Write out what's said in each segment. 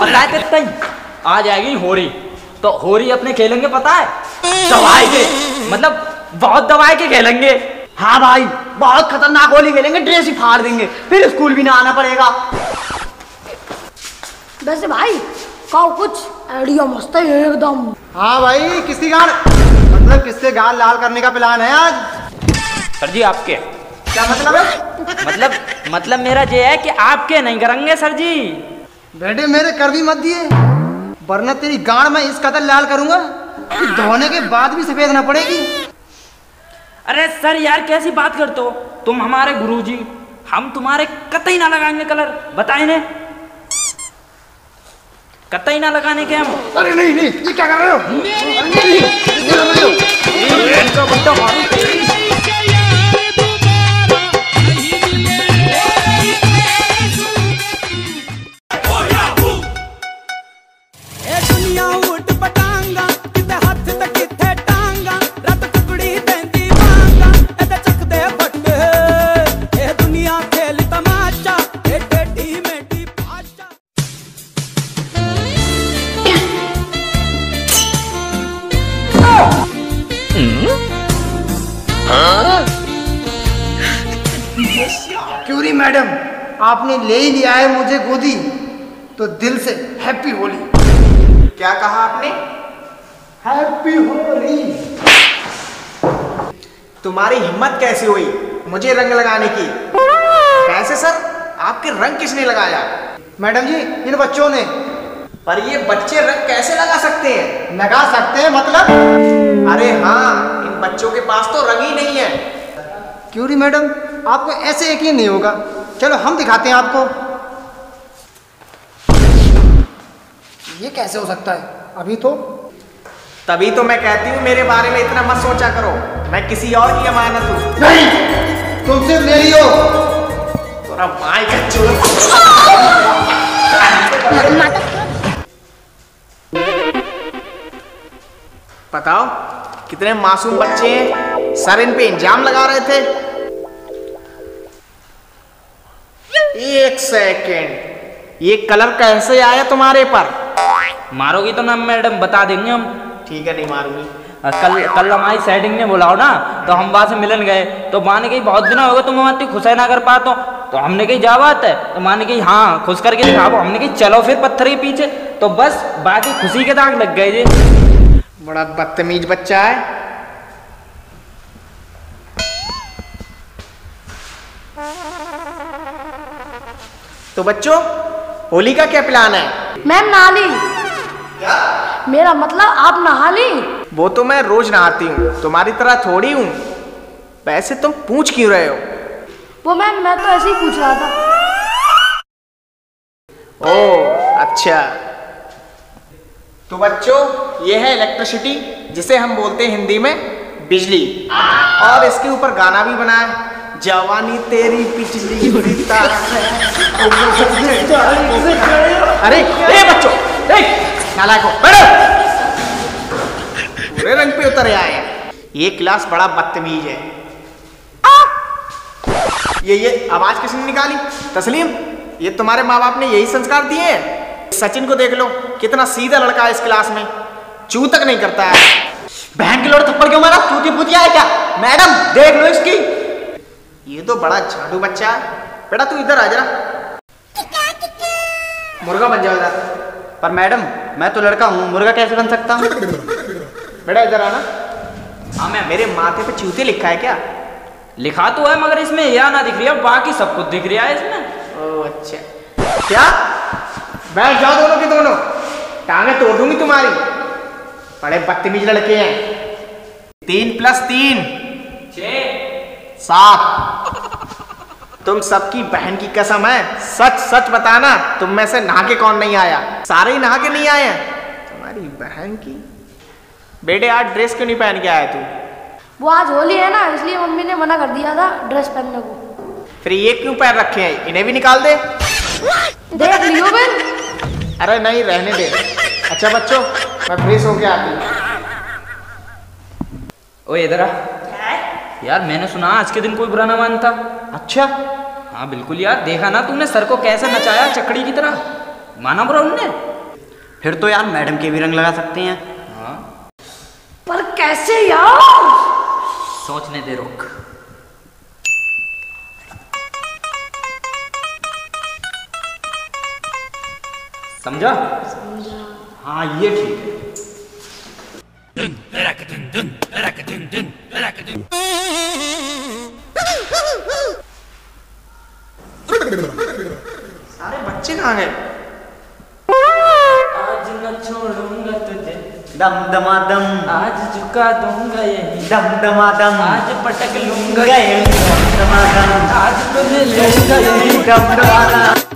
और तई आ जाएगी होरी। तो होरी अपने खेलेंगे पता है? दवाई के मतलब बहुत दवाई के खेलेंगे। हाँ भाई बहुत खतरनाक होली खेलेंगे ड्रेस ही फाड़ देंगे। फिर स्कूल भी ना आना पड़ेगा। वैसे भाई कहो कुछ? आइडिया मस्त है एकदम। हाँ भाई किसकी गाल मतलब किससे गाल लाल करने का प्लान है आज? सर जी आपके। क्या मतलब है मतलब मतलब मेरा ये है कि आपके नहीं करेंगे सर जी बेटे मेरे कर भी मत दिए वरना तेरी गाड़ में इस कदर लाल करूँगा कि धोने के बाद भी सफ़ेद ना पड़ेगी अरे सर यार कैसी बात करते हो तुम हमारे गुरुजी हम तुम्हारे कतई ना लगाएँगे कलर बताए ने कतई ना लगाने के हम अरे नहीं नहीं ये क्या कर रहे हो क्यूरी मैडम? आपने ले ही लिया है मुझे गोदी। तो दिल से हैप्पी होली। क्या कहा आपने? हैप्पी होली। तुम्हारी हिम्मत कैसे हुई मुझे रंग लगाने की? कैसे सर, आपके रंग किसने लगाया? मैडम जी, इन बच्चों ने। पर ये बच्चे रंग कैसे लगा सकते हैं? लगा सकते हैं मतलब? अरे हाँ बच्चों के पास तो रंग ही नहीं है। क्यों क्यूरी मैडम? आपको ऐसे यकीन नहीं होगा। चलो हम दिखाते हैं आपको। ये कैसे हो सकता है? अभी तो? तभी तो मैं कहती हूँ मेरे बारे में इतना मत सोचा करो। मैं किसी और की अमानत हूँ। नहीं! तुम सिर्फ़ मेरी हो। थोड़ा माई का चोर बताओ कितने मासूम बच्चे हैं। सर इन पे इंजाम लगा रहे थे। एक सेकेंड। ये कलर कैसे आया तुम्हारे पर? मारोगी तो ना मैडम बता देंगे हम। ठीक है नहीं मारूँगी। कल कल हमारी सेटिंग ने बुलाओ ना तो हम वहाँ से मिलन गए। तो माने कही बहुत दिन हो गए तुम हमारी खुश ना कर पाते हो। तो हमने कही जा बात है? तो माने कही हाँ खुश करके दिखाओ। हमने कही चलो फिर पत्थर के पीछे। तो बस बाकी खुशी के दाग लग गए जी। बड़ा बदतमीज बच्चा है। तो बच्चों होली का क्या प्लान है? मैम नहा ली। मेरा मतलब आप नहा ली? वो तो मैं रोज नहाती हूँ तुम्हारी तरह थोड़ी हूँ। वैसे तुम पूछ क्यों रहे हो? वो मैम मैं तो ऐसे ही पूछ रहा था। ओ अच्छा। तो बच्चों ये है इलेक्ट्रिसिटी जिसे हम बोलते हैं हिंदी में बिजली। और इसके ऊपर गाना भी बना है। जवानी तेरी बिजली अरे ए बच्चों ए नालायको बैठो। रंग पे उतर आए ये क्लास बड़ा बदतमीज है। ये ये आवाज़ किसने निकाली? तस्लीम ये तुम्हारे माँ बाप ने यही संस्कार दिए हैं? सचिन को देख लो। कितना सीधा लड़का है इस क्लास में? चू तक नहीं करता है। बहन की लोड़ थप्पड़ क्यों मारा? चूती पुतिया है क्या? मैडम देख लो इसकी। ये तो बड़ा झाड़ू बच्चा है। बेटा तू इधर आ जरा। मुर्गा बन जाओ इधर। पर मैडम मैं तो लड़का हूँ। मुर्गा कैसे बन सकता हूँ? बेटा इधर आना। हाँ मैं मेरे माथे पे चूते लिखा है क्या? लिखा तो है मगर इसमें यह ना दिख रही है बाकी सब कुछ दिख रहा है इसमें। ओ अच्छा। क्या? बैठ जाओ दोनों के दोनों टांगे तोड़ दूँगी तुम्हारी बड़े बदतमीज लड़के हैं। तीन प्लस तीन। सात। तुम सबकी बहन की कसम है सच सच बताना तुम में से नहा के कौन नहीं आया? सारे ही नहा के नहीं आए हैं। तुम्हारी बहन की? बेटे आज ड्रेस क्यों नहीं पहन के आया तू? वो आज होली है ना इसलिए मम्मी ने मना कर दिया था ड्रेस पहनने को। फिर ये क्यों पहन रखे हैं? इन्हें भी निकाल दे। देख लियो अरे नहीं रहने दे। अच्छा बच्चों मैं फ्रेश होके आती हूँ। ओ इधर आ। यार मैंने सुना आज के दिन कोई बुरा ना मानता। अच्छा। हाँ बिल्कुल यार देखा ना तूने सर को कैसे नचाया चकड़ी की तरह। माना बुरा उनने? फिर तो यार मैडम के भी रंग लगा सकते हैं। हाँ। पर कैसे यार? सोचने दे रुक। समझा। हाँ ये ठीक है। सारे बच्चे कहाँ गए? आज न छोड़ूँगा तुझे। दम दमादम आज झुका दूँगा यही। दम दमादम आज पटक लूँगा गए। दम दमादम आज तुझे लूँगा यही। दम दमादम ਕਿਤੇ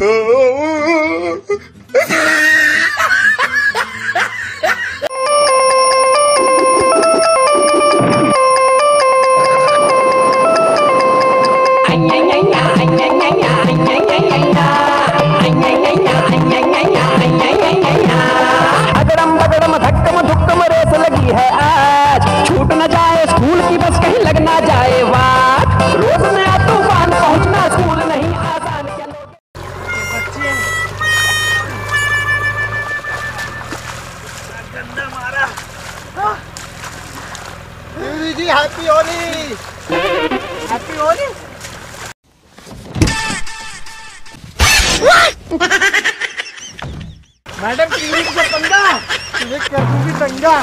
Oh, oh, oh. Madam clinic से पंगा। तुम्हें कर दंगा